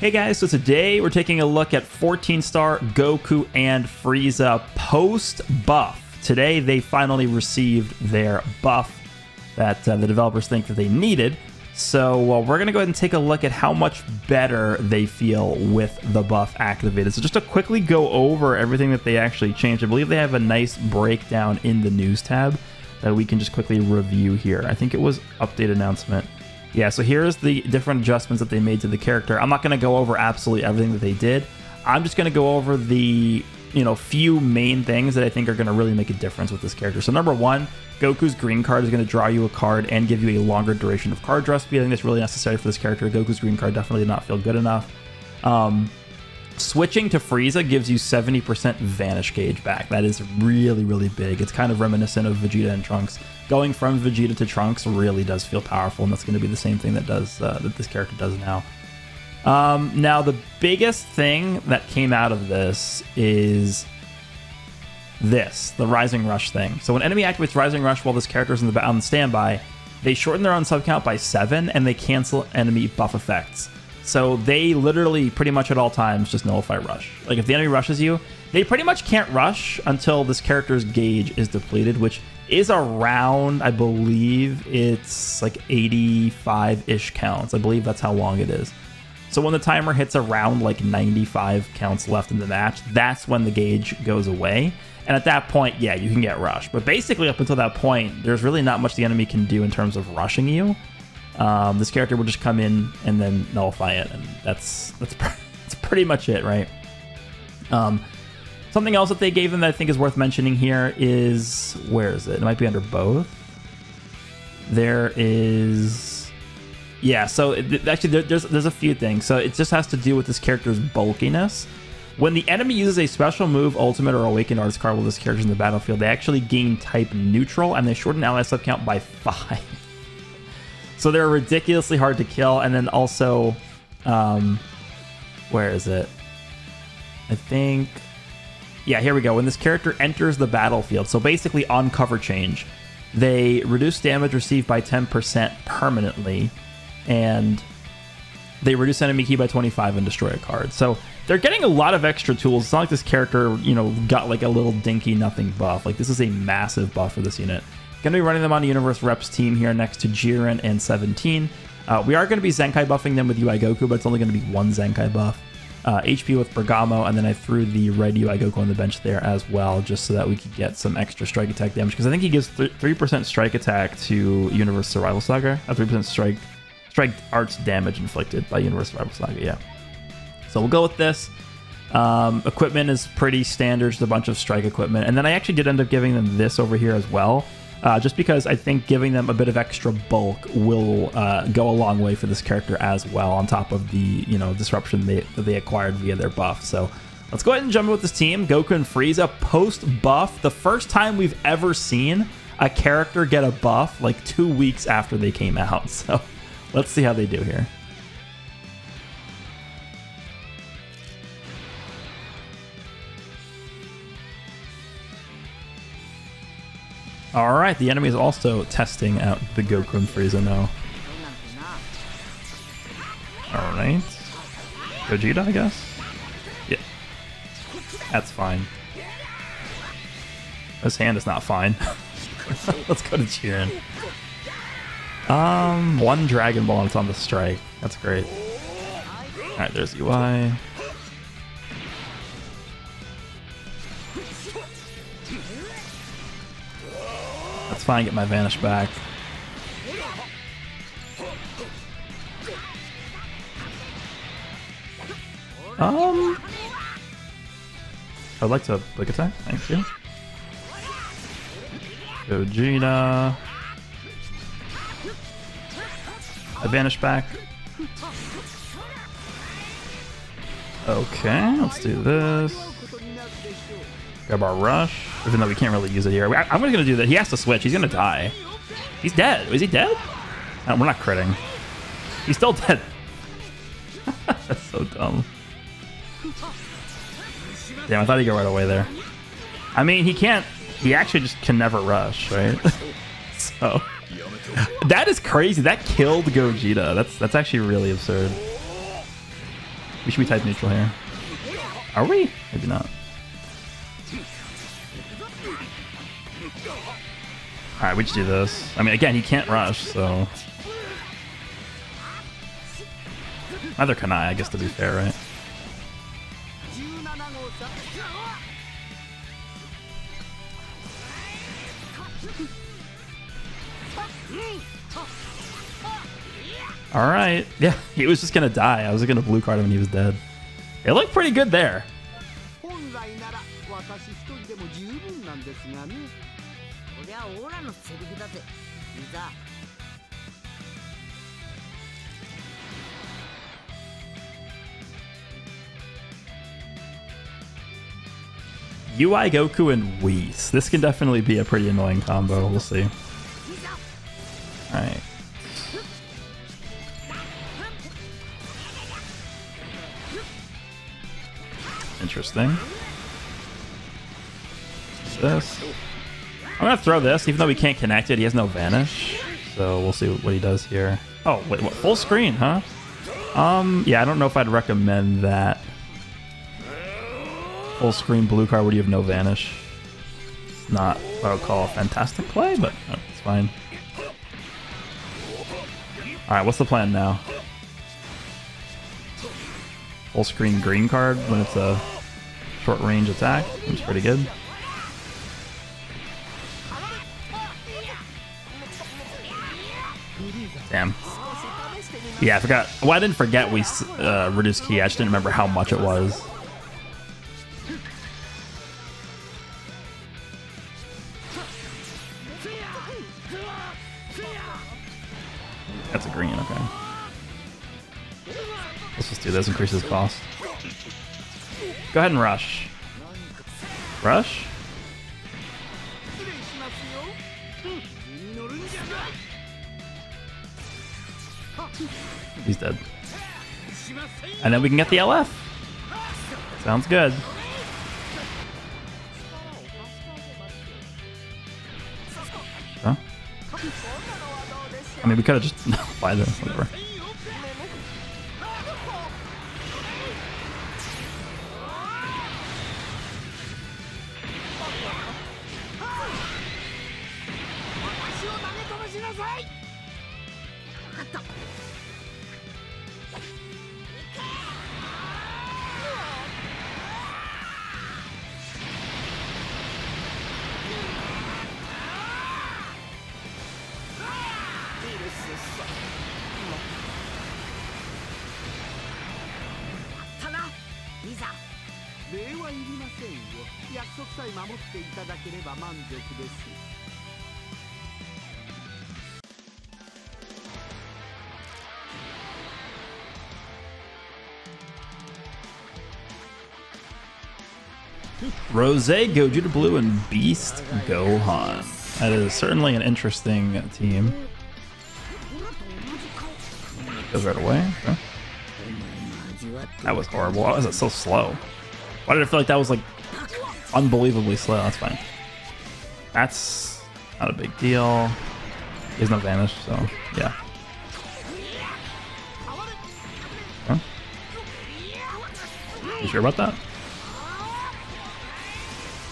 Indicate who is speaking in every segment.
Speaker 1: Hey guys, so today we're taking a look at 14 star Goku and Frieza post buff. Today they finally received their buff that uh, the developers think that they needed. So uh, we're going to go ahead and take a look at how much better they feel with the buff activated. So just to quickly go over everything that they actually changed, I believe they have a nice breakdown in the news tab that we can just quickly review here. I think it was update announcement. Yeah, so here's the different adjustments that they made to the character. I'm not going to go over absolutely everything that they did. I'm just going to go over the you know few main things that I think are going to really make a difference with this character. So number one, Goku's green card is going to draw you a card and give you a longer duration of card draw speed. I think that's really necessary for this character. Goku's green card definitely did not feel good enough. Um, switching to Frieza gives you 70% Vanish Gauge back. That is really, really big. It's kind of reminiscent of Vegeta and Trunks. Going from Vegeta to Trunks really does feel powerful, and that's going to be the same thing that does uh, that this character does now. Um, now, the biggest thing that came out of this is this, the Rising Rush thing. So when enemy activates Rising Rush while this character is in the on standby, they shorten their own sub count by seven, and they cancel enemy buff effects. So they literally pretty much at all times just nullify rush. Like if the enemy rushes you, they pretty much can't rush until this character's gauge is depleted, which is around, I believe it's like 85-ish counts. I believe that's how long it is. So when the timer hits around like 95 counts left in the match, that's when the gauge goes away. And at that point, yeah, you can get rushed. But basically up until that point, there's really not much the enemy can do in terms of rushing you. Um, this character will just come in and then nullify it, and that's that's that's pretty much it, right? Um, something else that they gave them that I think is worth mentioning here is where is it? It might be under both. There is, yeah. So it, actually, there, there's there's a few things. So it just has to do with this character's bulkiness. When the enemy uses a special move, ultimate or awakened artist card while this character in the battlefield, they actually gain type neutral and they shorten ally sub count by five. So they're ridiculously hard to kill. And then also, um, where is it? I think, yeah, here we go. When this character enters the battlefield, so basically on cover change, they reduce damage received by 10% permanently, and they reduce enemy ki by 25 and destroy a card. So they're getting a lot of extra tools. It's not like this character, you know, got like a little dinky nothing buff. Like this is a massive buff for this unit. Going to be running them on Universe Reps team here next to Jiren and 17. Uh, we are going to be Zenkai buffing them with UI Goku, but it's only going to be one Zenkai buff. Uh, HP with Bergamo, and then I threw the red UI Goku on the bench there as well, just so that we could get some extra strike attack damage. Because I think he gives 3% strike attack to Universe Survival Saga. a 3% strike strike arts damage inflicted by Universe Survival Saga, yeah. So we'll go with this. Um, equipment is pretty standard, just a bunch of strike equipment. And then I actually did end up giving them this over here as well uh, just because I think giving them a bit of extra bulk will uh, go a long way for this character as well, on top of the you know disruption they, that they acquired via their buff. So let's go ahead and jump in with this team. Goku and Frieza post buff, the first time we've ever seen a character get a buff like two weeks after they came out. So let's see how they do here. All right, the enemy is also testing out the Goku and Frieza now. All right, Gogeta, I guess. Yeah, that's fine. This hand is not fine. Let's go to Jiren. Um, one Dragon Ball and it's on the strike. That's great. All right, there's UI. That's fine, get my Vanish back. Um, I'd like to Blick Attack, thank you. Gogeta. I vanish back. Okay, let's do this. Grab our rush, even though we can't really use it here. I, am going to do that. He has to switch. He's going to die. He's dead. Is he dead? No, we're not critting. He's still dead. That's so dumb. Damn, I thought he'd go right away there. I mean, he can't... He actually just can never rush, right? so... That is crazy. That killed Gogeta. That's that's actually really absurd. We should be type neutral here. Are we? Maybe not. Alright, we just do this. I mean, again, he can't rush, so... Either can I, I guess, to be fair, right? Alright. Yeah, he was just gonna die. I was gonna blue card him when he was dead. It looked pretty good there. UI Goku and Whis. This can definitely be a pretty annoying combo. We'll see. Alright. Interesting. This? I'm gonna throw this, even though we can't connect it. He has no vanish, so we'll see what he does here. Oh, wait, what? Full screen, huh? Um, yeah, I don't know if I'd recommend that. Full screen blue card where you have no vanish. Not what I would call a fantastic play, but it's fine. Alright, what's the plan now? Full screen green card when it's a short range attack. Seems pretty good. Damn. Yeah, I forgot. Well, I didn't forget we uh, reduced ki. I just didn't remember how much it was. does increase his cost. Go ahead and rush. Rush? He's dead. And then we can get the LF. Sounds good. Huh? I mean, we could have just... Why the... Whatever. this, whatever.
Speaker 2: いざ
Speaker 3: 礼はいりませんよ約束さえ守っていただければ満足です。
Speaker 1: Rose, Gogeta Blue, and Beast Gohan. That is certainly an interesting team. Goes right away. That was horrible. Why was it so slow? Why did I feel like that was like unbelievably slow? That's fine. That's not a big deal. He has no vanish, so yeah. Huh? You sure about that?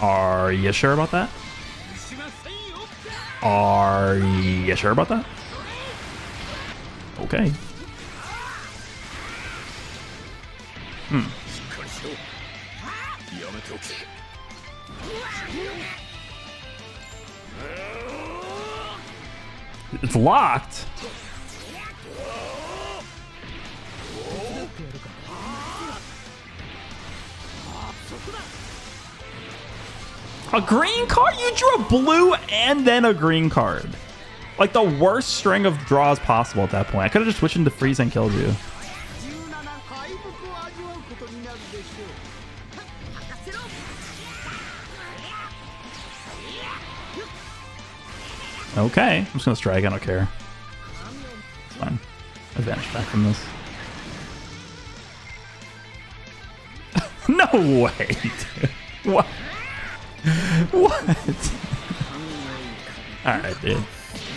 Speaker 1: Are you sure about that? Are you sure about that? Okay. It's locked. A green card? You drew a blue and then a green card. Like the worst string of draws possible at that point. I could have just switched into Frieza and killed you. Okay, I'm just gonna strike. I don't care. It's fine. Advantage back from this. no way. What? What? All right, dude.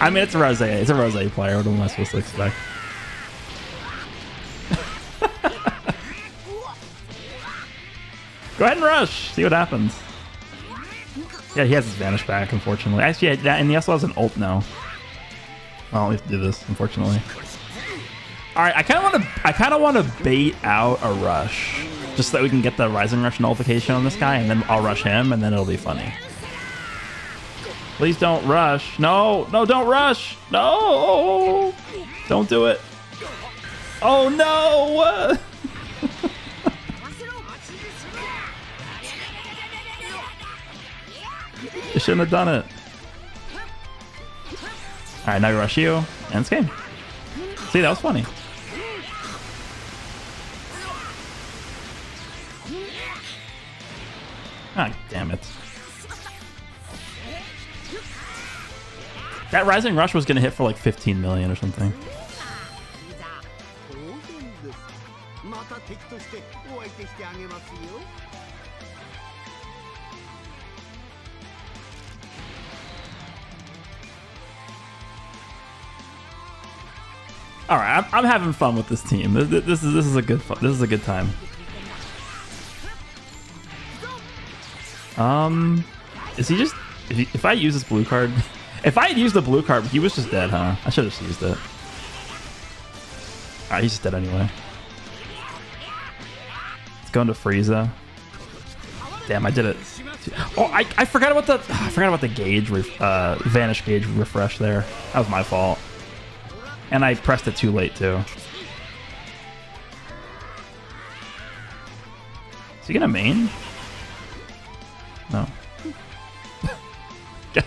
Speaker 1: I mean, it's a Rose. It's a Rose player. What am I supposed to expect? Go ahead and rush. See what happens. Yeah, he has his vanish back, unfortunately. Actually, that, and he also has an ult now. Well, we have to do this, unfortunately. All right, I kind of want to. I kind of want to bait out a rush, just so that we can get the rising rush nullification on this guy, and then I'll rush him, and then it'll be funny. Please don't rush. No, no, don't rush. No, don't do it. Oh no! You shouldn't have done it. Alright, now rush you. And it's game. See, that was funny. Ah, damn it. That Rising Rush was going to hit for like 15 million or something. All right, I'm, I'm having fun with this team. This, this is this is a good fun. This is a good time. Um, is he just? If, he, if I use this blue card, if I had used the blue card, he was just dead, huh? I should have used it. Alright, he's just dead anyway. Let's go into Frieza. Damn, I did it. Oh, I, I forgot about the I forgot about the gauge uh, vanish gauge refresh there. That was my fault. And I pressed it too late, too. Is he gonna main? No.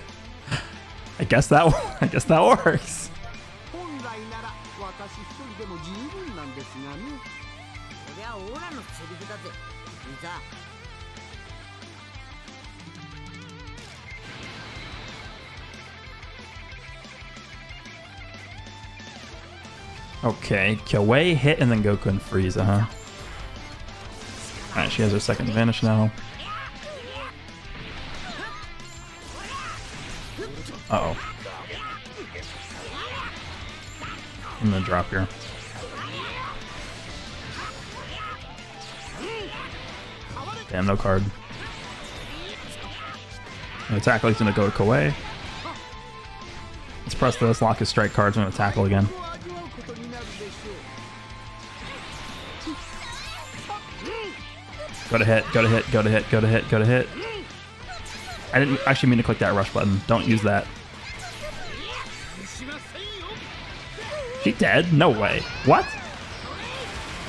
Speaker 1: I guess that I guess that works. Okay, Kyoei hit and then Goku and Frieza, huh? Alright, she has her second vanish now. Uh oh. I'm gonna drop here. Damn, no card. Gonna tackle, he's gonna go to Kawhi. Let's press this, lock his strike cards, I'm gonna tackle again. Go to hit, go to hit, go to hit, go to hit, go to hit. I didn't actually mean to click that rush button. Don't use that. She dead? No way. What?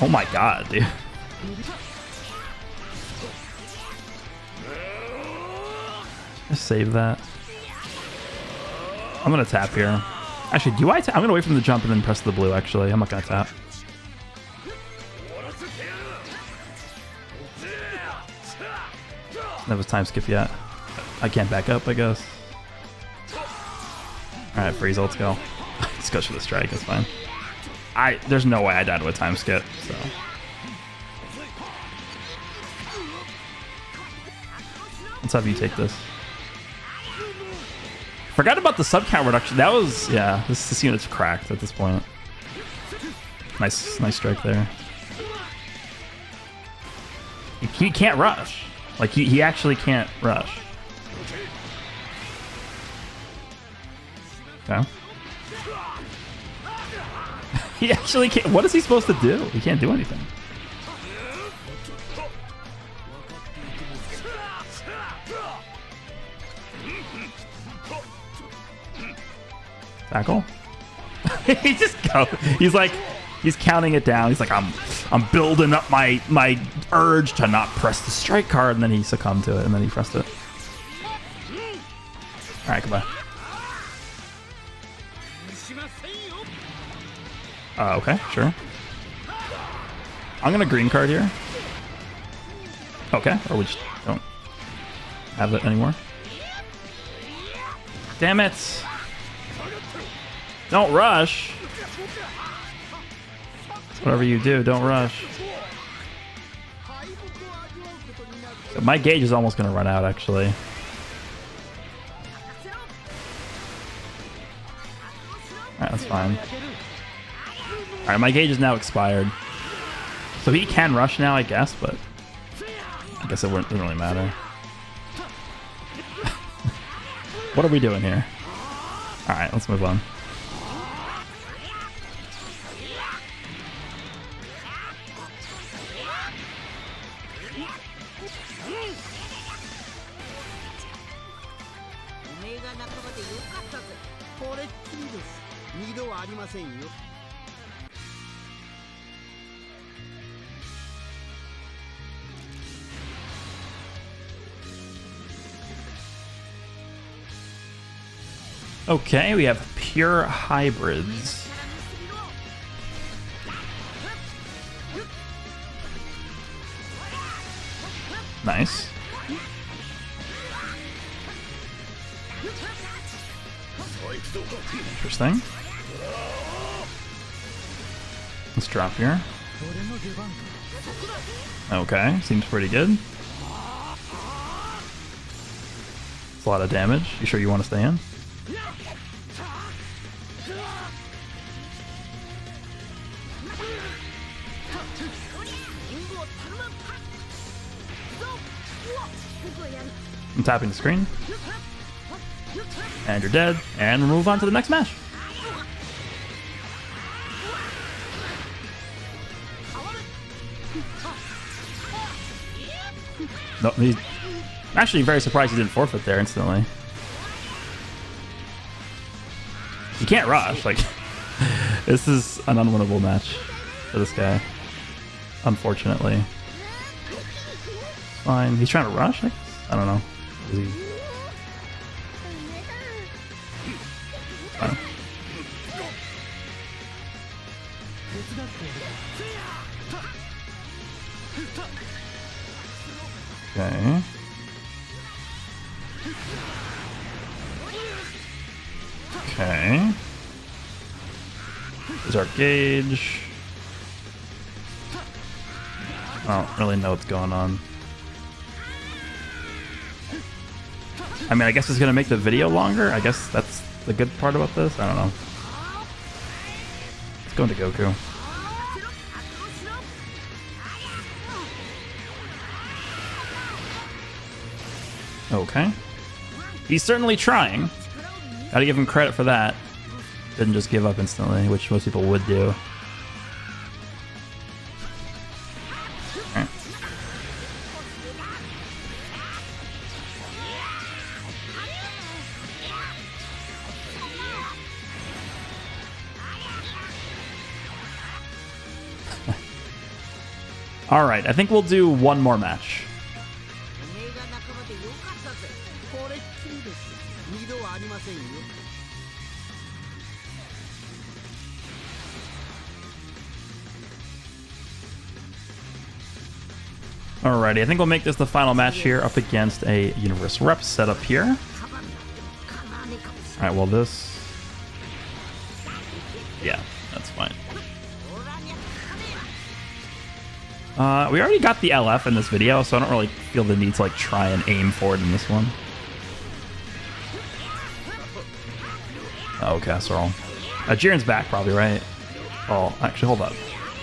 Speaker 1: Oh my god, dude. Just save that. I'm gonna tap here. Actually, do I? Ta- I'm gonna wait for him to jump and then press the blue. Actually, I'm not gonna tap. That was time skip yet. I can't back up, I guess. Alright, Frieza, let's go. let's go for the strike, that's fine. I there's no way I died with time skip, so. Let's have you take this. Forgot about the sub count reduction. That was yeah, this, this unit's cracked at this point. Nice nice strike there. He, he can't rush. Like he, he actually can't rush. Okay. he actually can't. What is he supposed to do? He can't do anything. Tackle. he just. He's like, he's counting it down. He's like, I'm, I'm building up my my urge to not press the strike card, and then he succumbed to it, and then he pressed it. All right, goodbye. Uh, okay, sure. I'm gonna green card here. Okay, or we just don't have it anymore. Damn it! Don't rush. Whatever you do, don't rush. My gauge is almost going to run out, actually. Alright, that's fine. Alright, my gauge is now expired. So he can rush now, I guess, but... I guess it wouldn't, doesn't really matter. what are we doing here? Alright, let's move on. Okay, we have pure hybrids. Nice. Interesting. Let's drop here. Okay, seems pretty good. It's a lot of damage. You sure you want to stay in? I'm tapping the screen. And you're dead. And we'll move on to the next match. No, he's actually very surprised he didn't forfeit there instantly. You can't rush. Like, this is an unwinnable match for this guy. Unfortunately. Fine. He's trying to rush, I, I don't know. Gauge. I don't really know what's going on. I mean, I guess it's gonna make the video longer. I guess that's the good part about this. I don't know. Let's go into Goku. Okay. He's certainly trying. Gotta give him credit for that. Didn't just give up instantly, which most people would do. Alright. Alright, I think we'll do one more match. Alrighty, I think we'll make this the final match here up against a Universe Rep setup here. Alright, well this... Yeah, that's fine. Uh, we already got the LF in this video, so I don't really feel the need to like try and aim for it in this one. Oh, Casserole. Uh, Jiren's back probably, right? Oh, actually, hold up.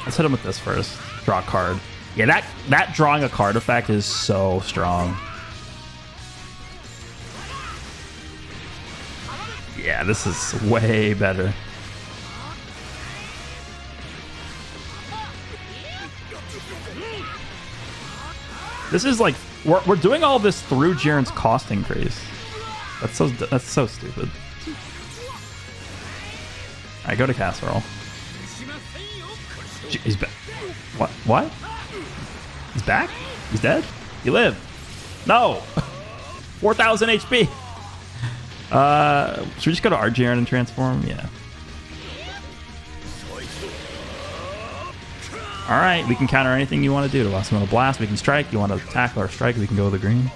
Speaker 1: Let's hit him with this first. Draw a card. Yeah, that that drawing a card effect is so strong. Yeah, this is way better. This is like we're, we're doing all this through Jiren's cost increase. That's so that's so stupid. I go to casserole. He's back. What? What? Back? He's dead? He lived. No. 4,000 HP. Uh, should we just go to our Jiren and transform? Yeah. All right, we can counter anything you want to do to us. You want to blast, we can strike. You want to tackle or strike, we can go with the green.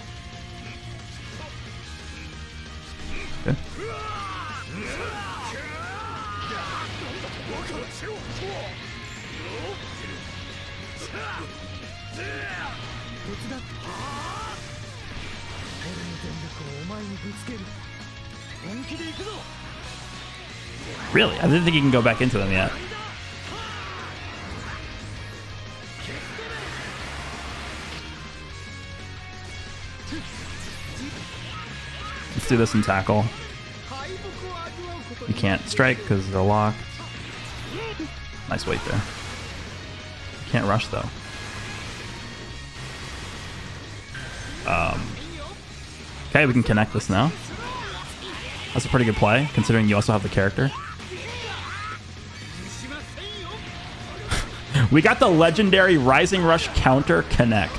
Speaker 1: Really? I didn't think you can go back into them yet. Let's do this and tackle. You can't strike because they're locked. Nice wait there. You Can't rush though. Um, okay, we can connect this now. That's a pretty good play, considering you also have the character. We got the legendary Rising Rush counter connect.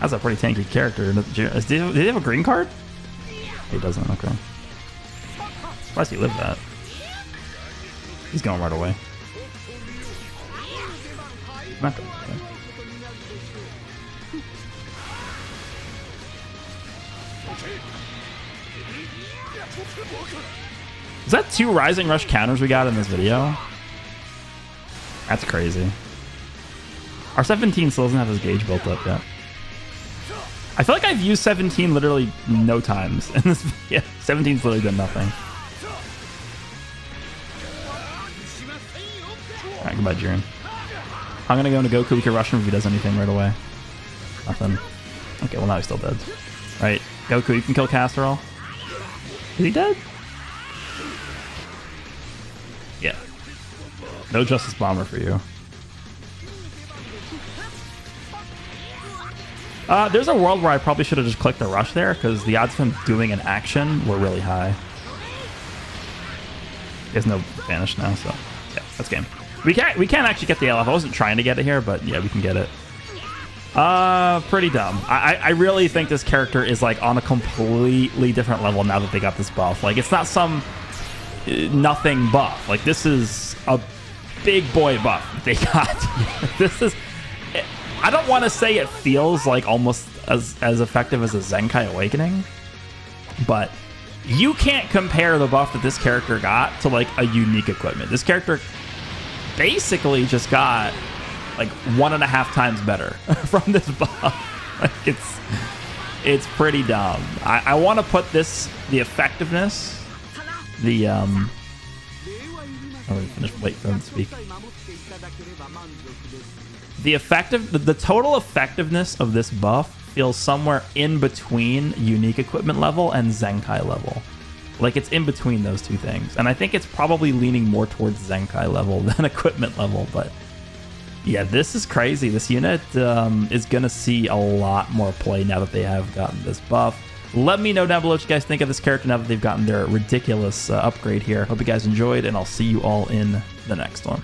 Speaker 1: That's a pretty tanky character. Did he have a green card? He doesn't, okay. Surprised he lived that. He's going right away. Not going away. Is that two Rising Rush counters we got in this video? That's crazy. Our 17 still doesn't have his gauge built up yet. I feel like I've used 17 literally no times in this video. 17's literally done nothing. Alright, goodbye, Jiren. I'm gonna go into Goku. We can rush him if he does anything right away. Nothing. Okay, well now he's still dead. Right, Goku, you can kill Casserole. Is he dead? No Justice Bomber for you. Uh, there's a world where I probably should have just clicked the rush there because the odds of him doing an action were really high. He has no vanish now, so yeah, that's game. We can't we can't actually get the LF. I wasn't trying to get it here, but yeah, we can get it. Uh, pretty dumb. I, I really think this character is like on a completely different level now that they got this buff. Like it's not some uh, nothing buff. Like this is a big boy buff they got. this is I don't want to say it feels like almost as as effective as a Zenkai Awakening, but you can't compare the buff that this character got to like a unique equipment. This character basically just got like one and a half times better from this buff. like it's it's pretty dumb. I, I want to put this the effectiveness, the um. Oh, we finish. Wait for him to speak the effective the, the total effectiveness of this buff feels somewhere in between unique equipment level and Zenkai level. Like it's in between those two things. And I think it's probably leaning more towards Zenkai level than equipment level, but yeah, this is crazy. This unit um, is going to see a lot more play now that they have gotten this buff. Let me know down below what you guys think of this character now that they've gotten their ridiculous uh, upgrade here. Hope you guys enjoyed, and I'll see you all in the next one.